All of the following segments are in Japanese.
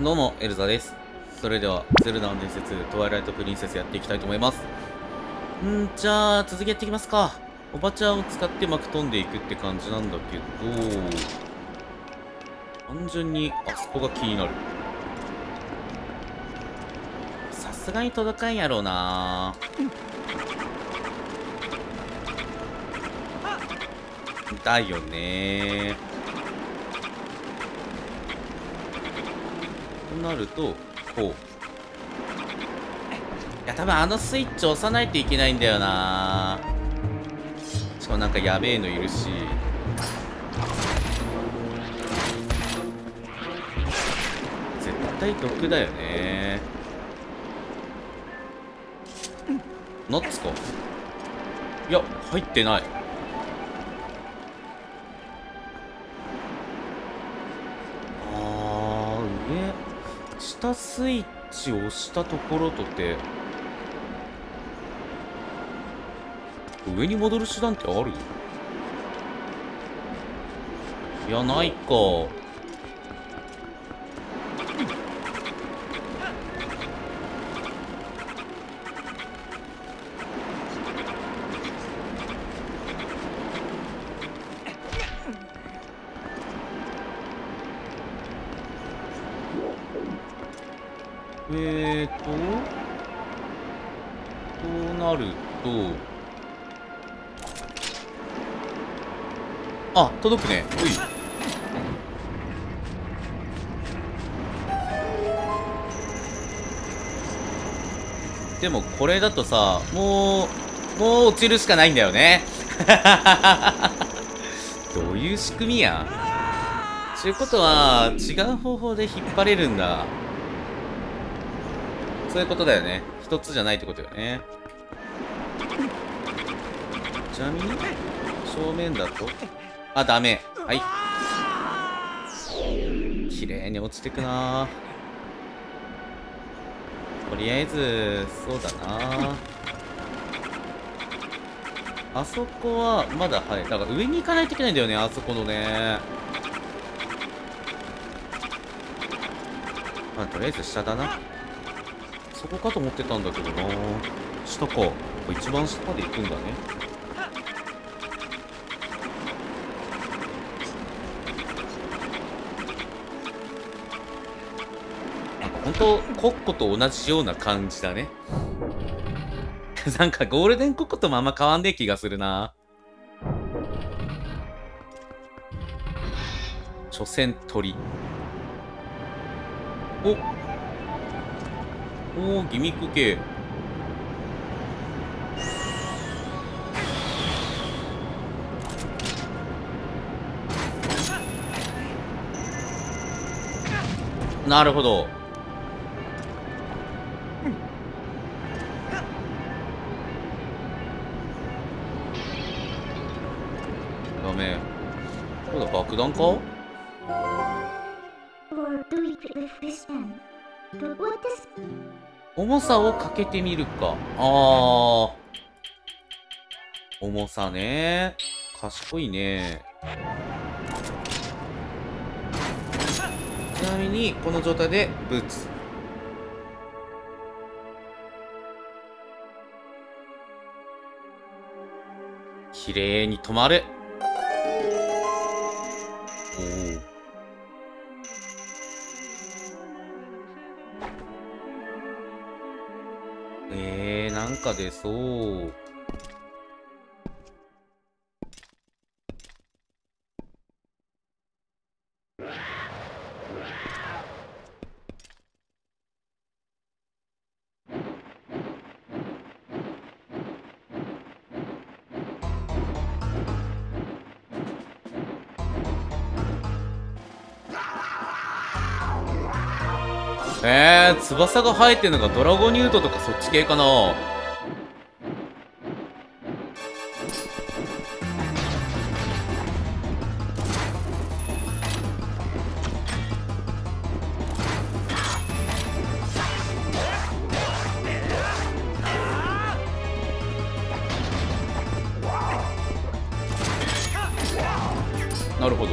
どうも、エルザです。それでは、ゼルダの伝説、トワイライトプリンセスやっていきたいと思います。んじゃあ、続きやっていきますか。おばちゃんを使って幕飛んでいくって感じなんだけど、単純にあそこが気になる。さすがに届かんやろうなだよねなるとこう。いや多分あのスイッチ押さないといけないんだよな。しかもなんかやべえのいるし。絶対毒だよね。ナッツか。いや入ってない。下スイッチを押したところとて上に戻る手段ってある？いやないか。届くね。うい。でもこれだとさ、もう、もう落ちるしかないんだよね。どういう仕組みや？ちゅうことは、違う方法で引っ張れるんだ。そういうことだよね。一つじゃないってことよね。ちなみに、正面だと、あ、ダメ。はい。綺麗に落ちてくなとりあえず、そうだなあそこは、まだ、はい。だから上に行かないといけないんだよね、あそこのね。まあ、とりあえず下だな。そこかと思ってたんだけどな下か。一番下まで行くんだね。と、コッコと同じような感じだね。なんかゴールデンコッコともあんま変わんねえ気がするな。所詮鳥。おおー、ギミック系。なるほど。爆弾か重さをかけてみるか。あー。重さね。賢いね。ちなみに、この状態で、ブーツ。綺麗に止まる。えー、なんか出そう。えー、翼が生えてるのがドラゴニュートとかそっち系かなるほど。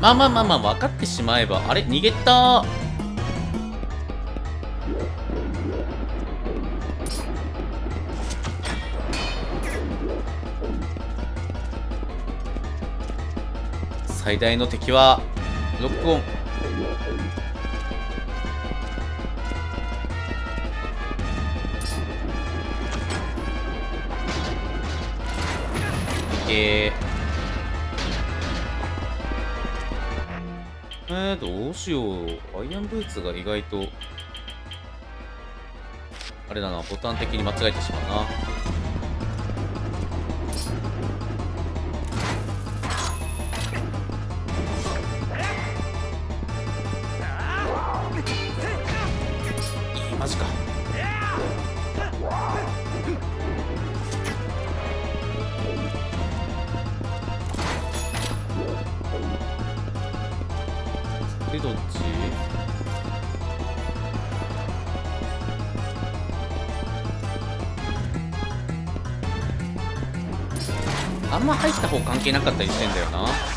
まあまあまあまあ分かってしまえばあれ逃げた。最大の敵はロックオンえー、え、どうしよう。アイアンブーツが意外とあれだなボタン的に間違えてしまうな。んま入った方関係なかったりしてんだよな。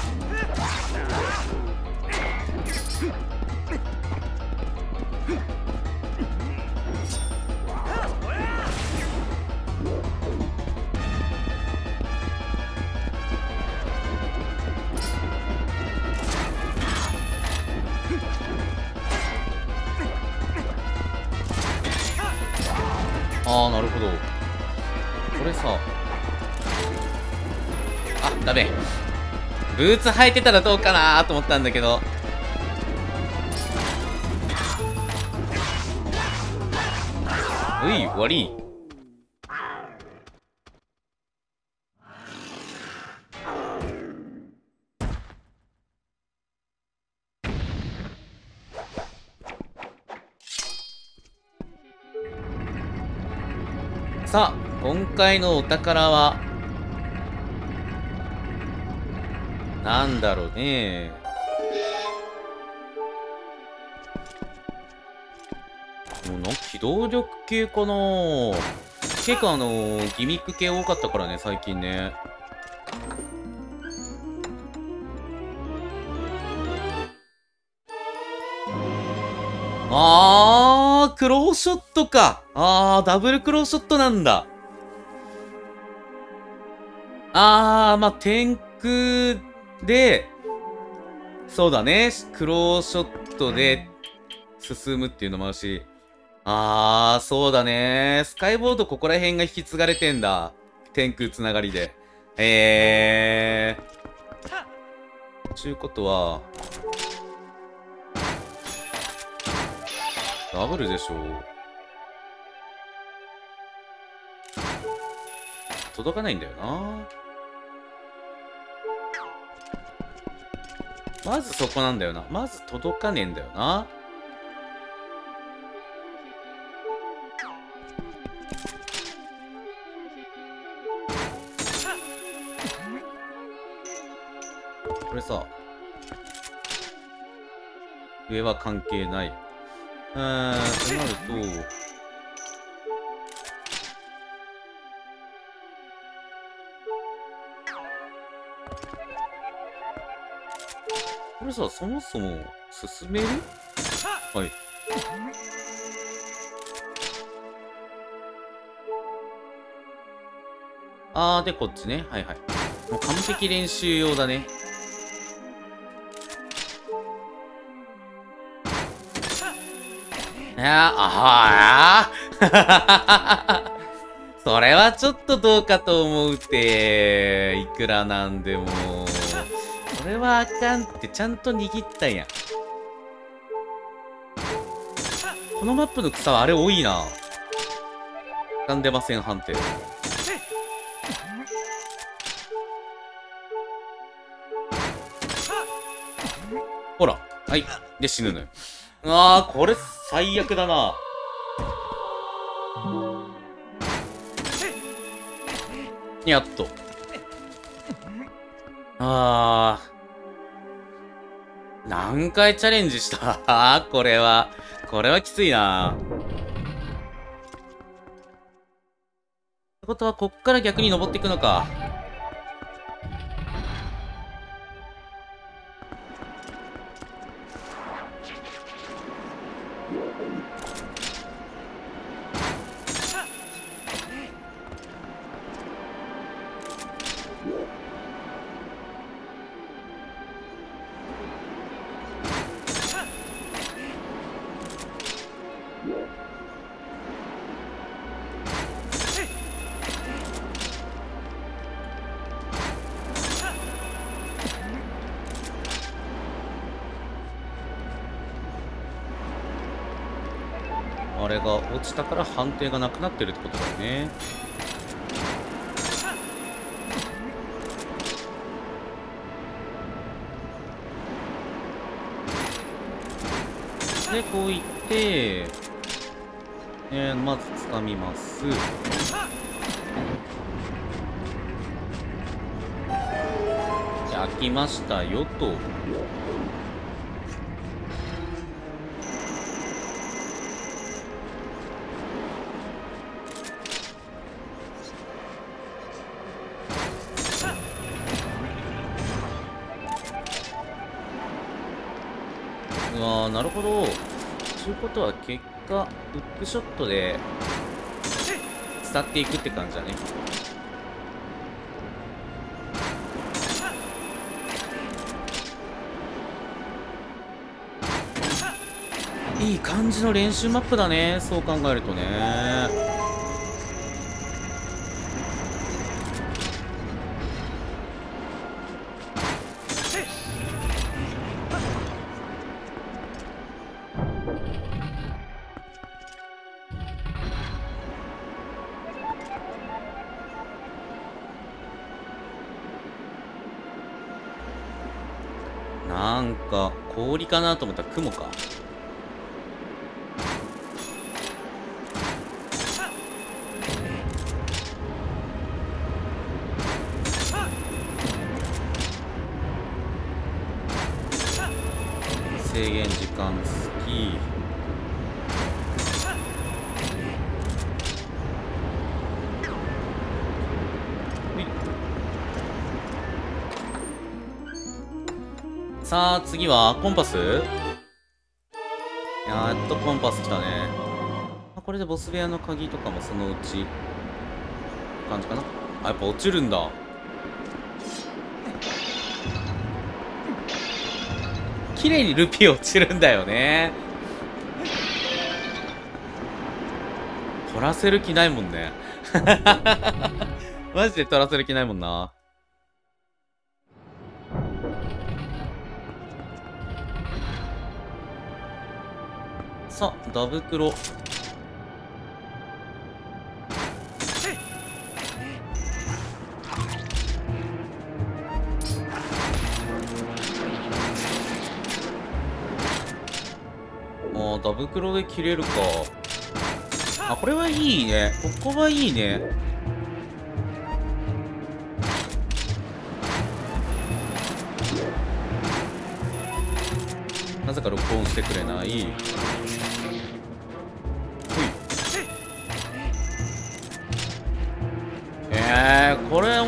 あダメ。ブーツ履いてたらどうかなと思ったんだけど。うい終わりさあ今回のお宝はなんだろうねもうなん機動力系かな結構あのギミック系多かったからね最近ねあー、クローショットか。あー、ダブルクローショットなんだ。あー、まあ、天空で、そうだね。クローショットで進むっていうのもあるし。あー、そうだね。スカイボードここら辺が引き継がれてんだ。天空つながりで。えー。ちゅうことは、ダブルでしょう。届かないんだよな。まずそこなんだよな。まず届かねえんだよな。これさ、上は関係ない。うーん、となると、これさ、そもそも進める？はい。あー、で、こっちね。はいはい。もう完璧練習用だね。いやー、あはー それはちょっとどうかと思うて、いくらなんでも。それはあかんってちゃんと握ったやん。このマップの草はあれ多いな。掴んでません判定。ほら。はい。で死ぬのよ。あー、これ最悪だな。やっと。あー。何回チャレンジした？これは。これはきついな。ってことは、こっから逆に登っていくのか。れが落ちたから判定がなくなってるってことだよね。でこういってえー、まず掴みます。焼きましたよと。なるほど。ということは結果フックショットで伝っていくって感じだね。いい感じの練習マップだねそう考えるとね。氷かなと思ったら雲か。コンパス？やっとコンパス来たね。これでボス部屋の鍵とかもそのうち感じかな。あやっぱ落ちるんだ。綺麗にルピー落ちるんだよね。取らせる気ないもんね。マジで取らせる気ないもんな。さあダブクロ。あダブクロで切れるか。あこれはいいね。ここはいいね。なぜか録音してくれない。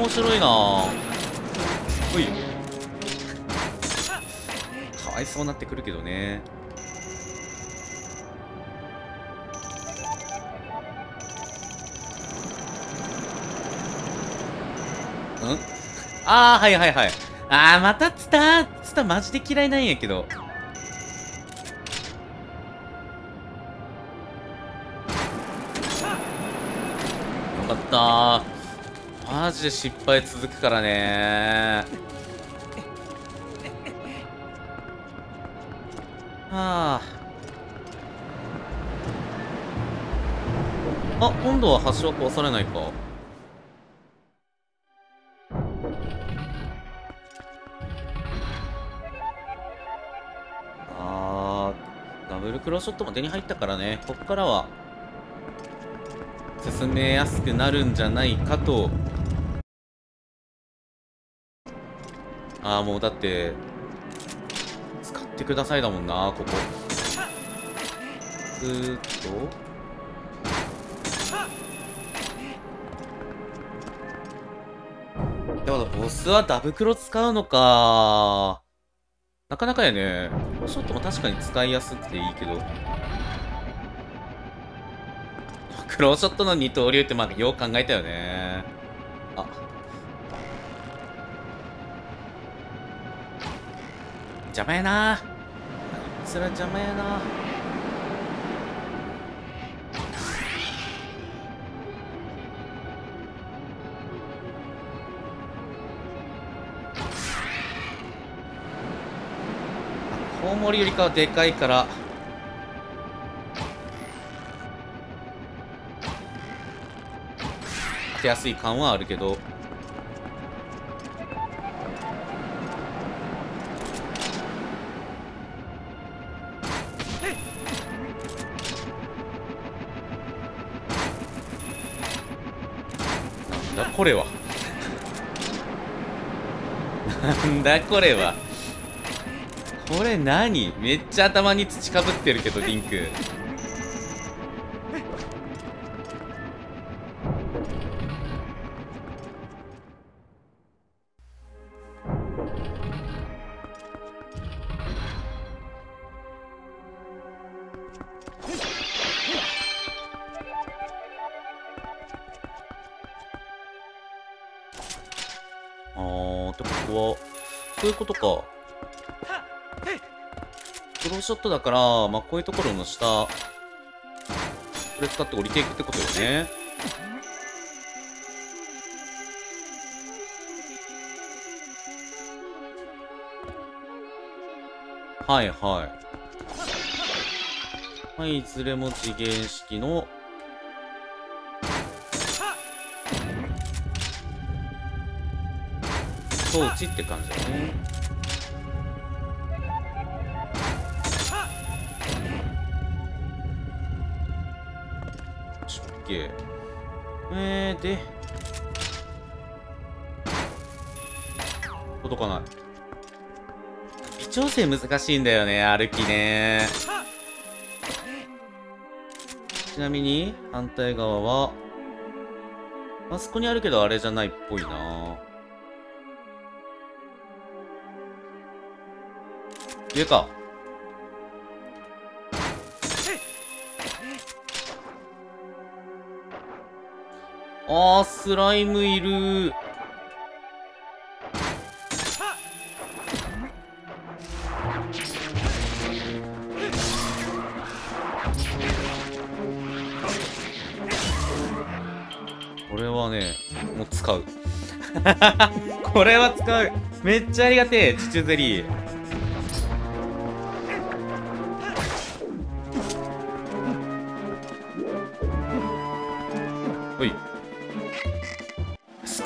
面白いな。ほい。かわいそうなってくるけどね。ん？ああはいはいはい。ああまたツタツタマジで嫌いなんやけどジで失敗続くからね。はあ。あ今度は橋は壊されないか。あーダブルクローショットも手に入ったからね。ここからは進めやすくなるんじゃないかと。ああもうだって使ってくださいだもんなここ。ずーっと。でもボスはダブクロ使うのか。なかなかやね。クローショットも確かに使いやすくていいけど。クローショットの二刀流ってまあよう考えたよね。あ邪魔やな。そいつら邪魔やな。コウモリよりかはでかいから。当てやすい感はあるけど。これは。なんだこれは。これ何？めっちゃ頭に土かぶってるけどリンク。ことか。スローショットだからまあこういうところの下。これ使って降りていくってことよね。はいはい。はいいずれも次元式の。装置って感じだね。け。えー、で。届かない。微調整難しいんだよね歩きね。ちなみに反対側は。あそこにあるけどあれじゃないっぽいな。上か。あースライムいる。これはねもう使う。これは使う。めっちゃありがてえチチュゼリー。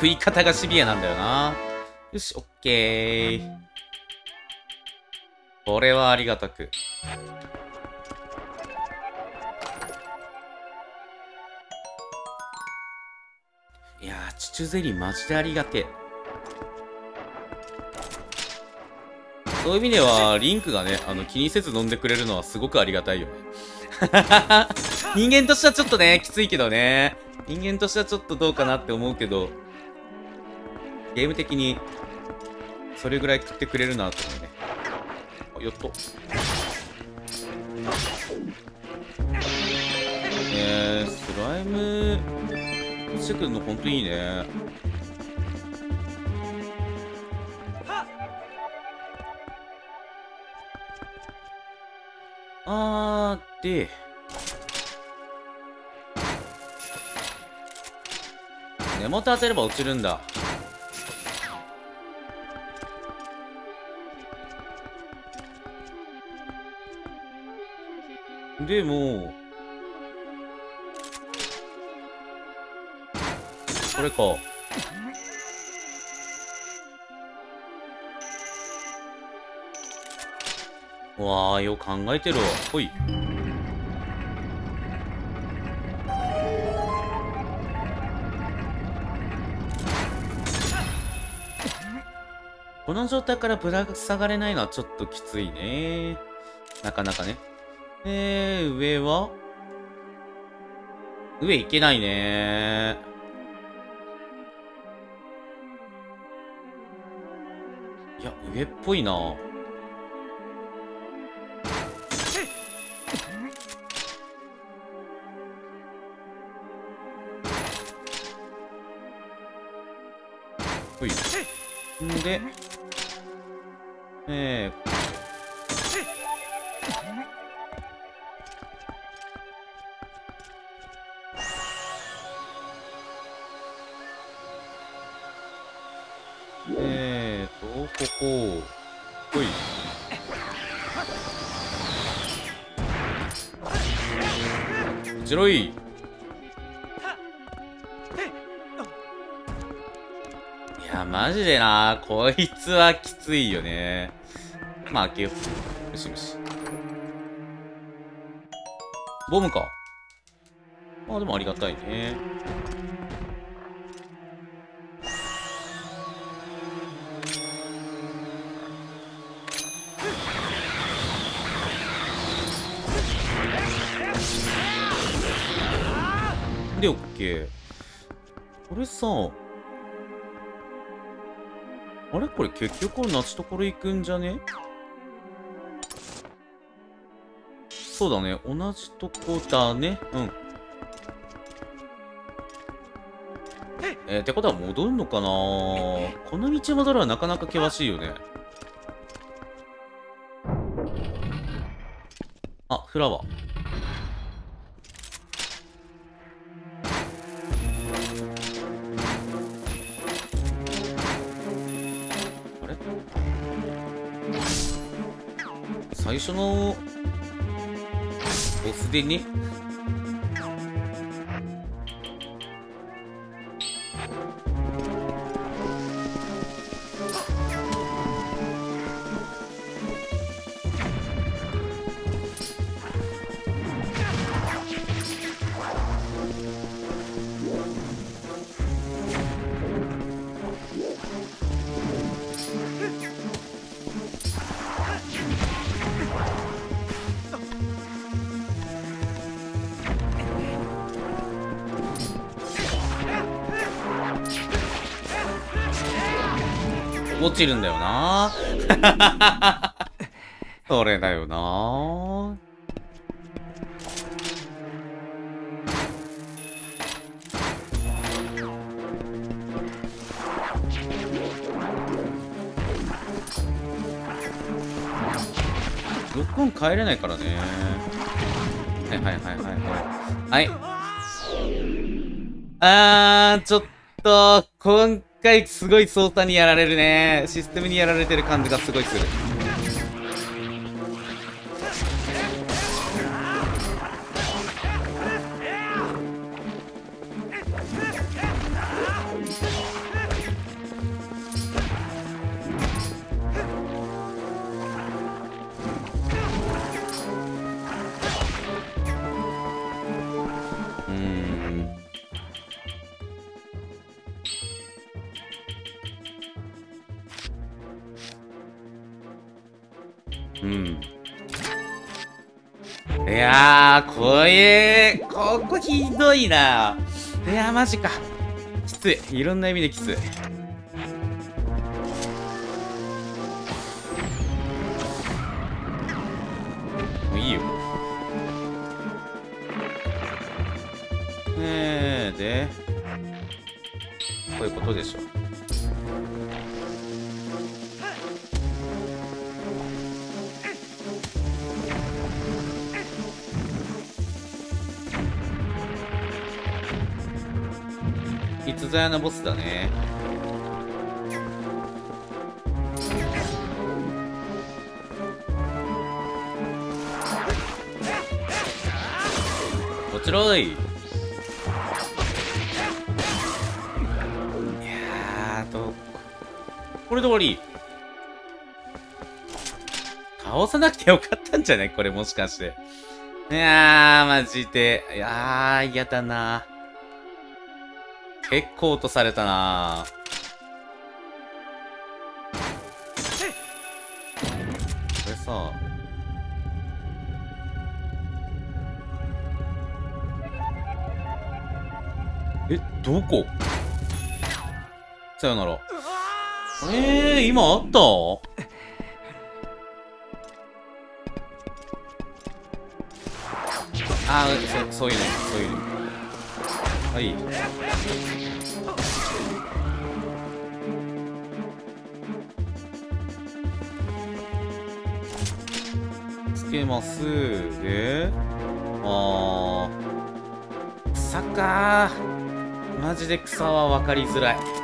救い方がシビアなんだよな。よし、オッケー。これはありがたく。いやー、チュチュゼリーマジでありがてえ。そういう意味では、リンクがね、あの、気にせず飲んでくれるのはすごくありがたいよね。人間としてはちょっとね、きついけどね。人間としてはちょっとどうかなって思うけど、ゲーム的に、それぐらい食ってくれるなと思うね。あ、よっと。えー、スライム、落ちてくるのほんといいね。あー、で、根元当てれば落ちるんだ。でも、これか。うわあ、よく考えてるわ。ほい。この状態からぶら下がれないのはちょっときついね。なかなかね。えー、上は？上行けないねいや、上っぽいな。ほい。んで、えー、ここ、ほい。こちらい。や、マジでなこい。つはきつい。よね。まあ、開けよう。むしむし。ボムか。まあ、でもありがたい。ね。で、オッケー。これさ、あれこれ結局同じところ行くんじゃね？そうだね。同じとこだね。うん。えー、ってことは戻るのかな？この道戻るはなかなか険しいよね。あ、フラワー。そのボスでねちるんだよな。それだよな。ロックオン帰れないからね。はいはいはいはいはい。はい。あーちょっと今回すごい操作にやられるね。システムにやられてる感じがすごいする。いやー、これ、ここひどいな。いやー、マジか。きつい。いろんな意味できつい。もういいよ。えー、で、こういうことでしょ。いつぞやのボスだね。こちらい。いやと、これで終わり。倒さなくてよかったんじゃない？これもしかして。いやー、マジで。いやー、嫌だな結構落とされたなこれさ、え、どこ？さよなら。えー、今あった？あー、そ、そういうの、そういうの。はい。つけます。で、あー、草かー。マジで草は分かりづらい。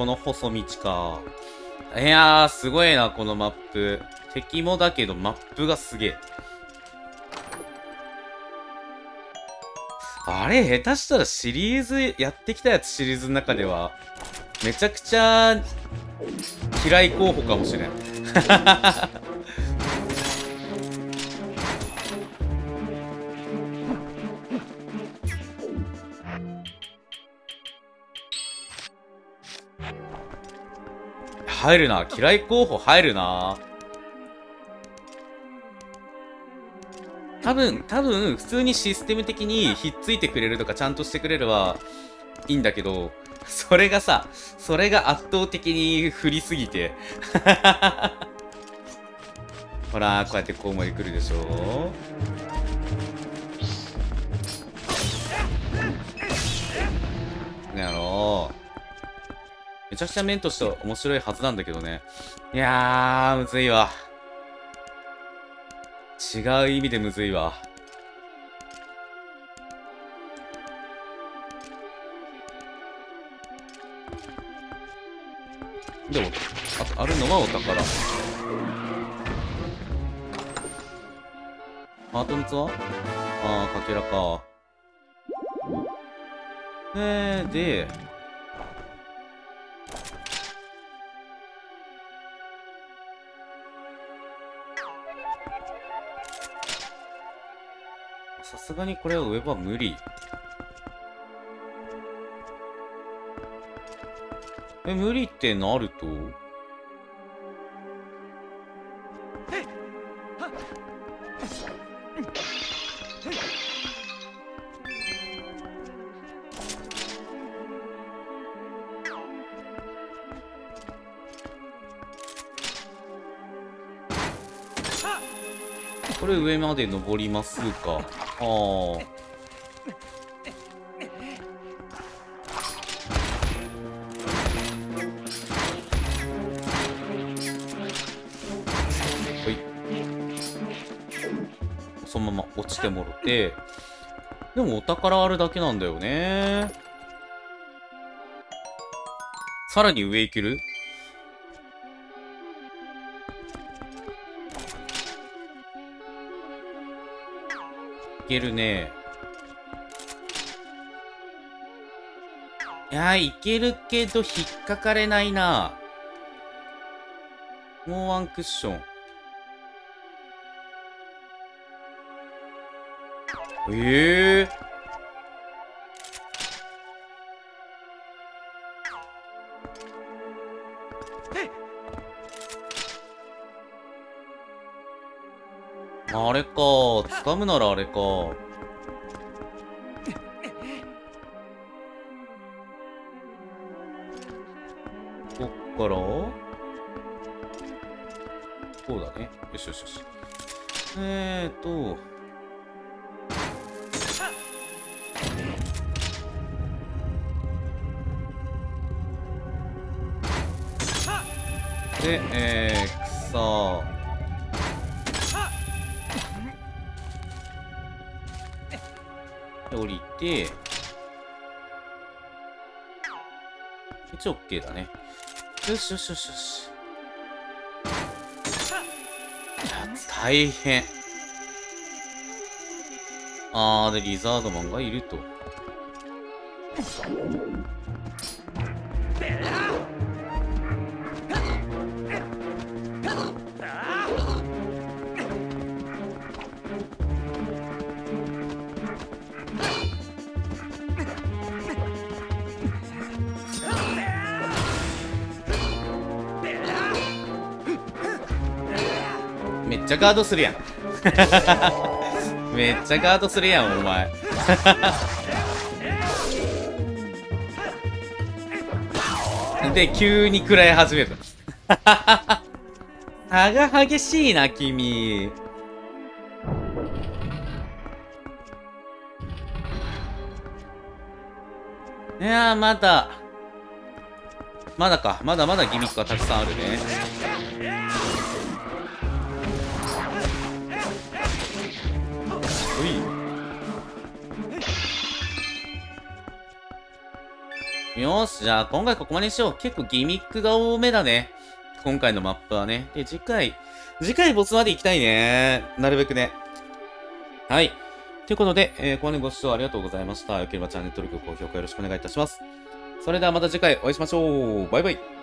この細道か。いやー、すごいな、このマップ。敵もだけど、マップがすげえ。あれ、下手したらシリーズ、やってきたやつシリーズの中では、めちゃくちゃ、嫌い候補かもしれん。入るな。嫌い候補入るな。多分、多分、普通にシステム的にひっついてくれるとかちゃんとしてくれればいいんだけど、それがさ、それが圧倒的に振りすぎて。ほら、こうやってコウモリ来るでしょちゃくちゃ面としては面白いはずなんだけどね。いやー、むずいわ。違う意味でむずいわ。でも、ああるのはお宝。ハートのツアーあー、かけらか。えー、で、さすがにこれは上は無理。え、無理ってなると？これ上まで登りますか。ああ。はい。そのまま落ちてもろて。でもお宝あるだけなんだよね。さらに上行ける？けるね。いや、いけるけど引っかかれないな。もうワンクッション。ええー？あれか。掴むならあれか。で、降りて、一応 OK だね。よしよしよしよし。大変。あー、で、リザードマンがいると。ちゃガードするやん。めっちゃガードするやん、お前。で、急に食らい始める。差が激しいな、君。いやー、まだ。まだか。まだまだギミックがたくさんあるね。よし、じゃあ今回ここまでにしよう。結構ギミックが多めだね。今回のマップはね。で、次回、次回ボスまで行きたいね。なるべくね。はい。ということで、えー、ここまでご視聴ありがとうございました。よければチャンネル登録、高評価よろしくお願いいたします。それではまた次回お会いしましょう。バイバイ。